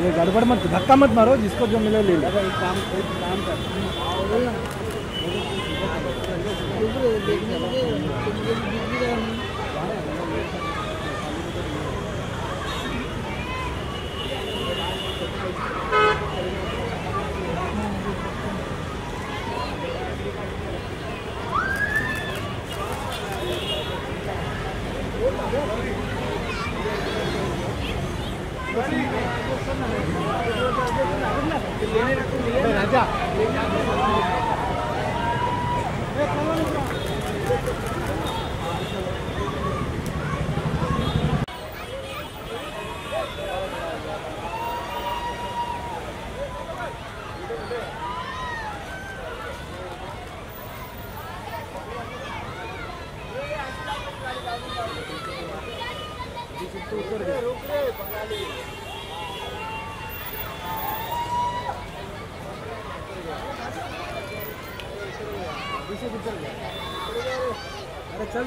ये गड़बड़ मत धक्का मत मारो जिसको जो मिले ले लो। राजा di situ ukur ya. Ada jam.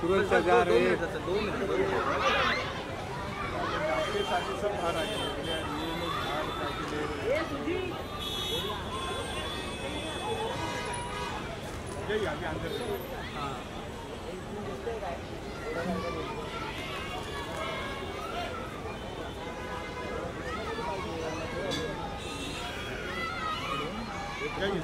तुरंत जा रहे हैं। दो मिनट दो मिनट जाइए